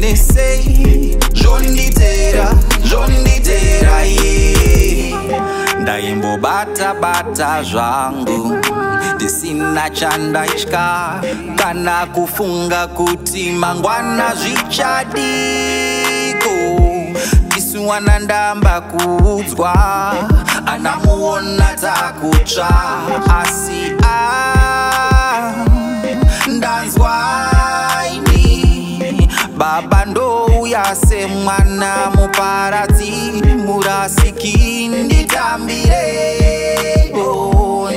nesei zvondidera zvondidera ye ndaimbobata bata zvangu ndisina chandatya kana kufunga kuti mangwana zvichadiko isuwana ndamba kuudzwa anamuona takutsva asi a ah, semwana muparadzi murasiki nditambire oh,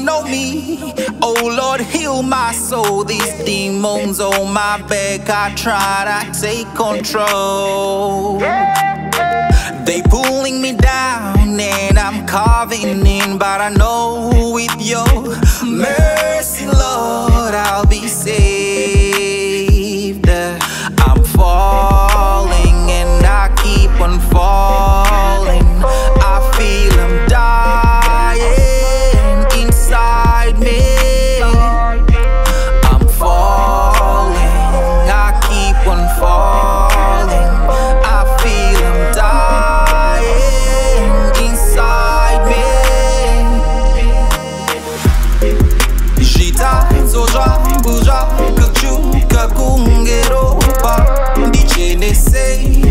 Know me. Oh Lord, heal my soul. These demons on my back, I try to take control. They pulling me down and I'm carving in, but I know with your mercy. kuzva kuzva kakchu kakungeropa ndichene sei